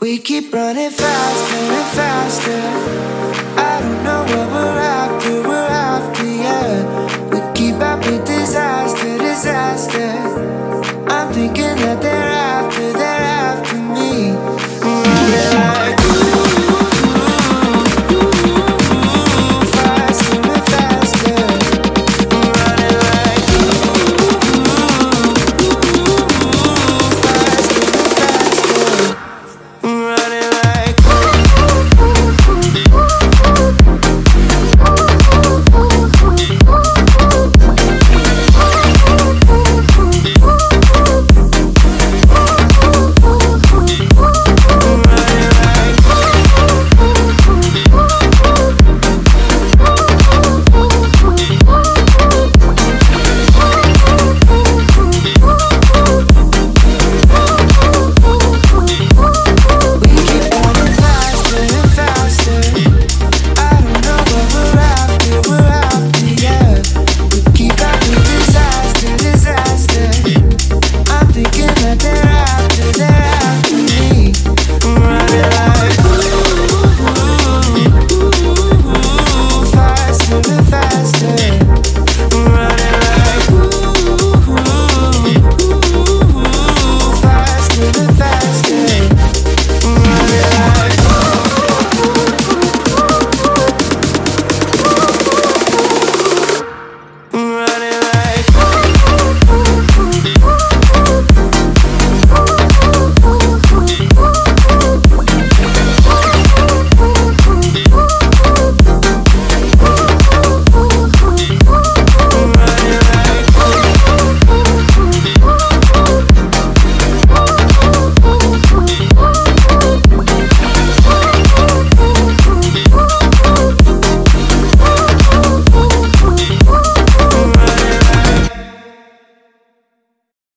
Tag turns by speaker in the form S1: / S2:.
S1: We keep running faster and faster.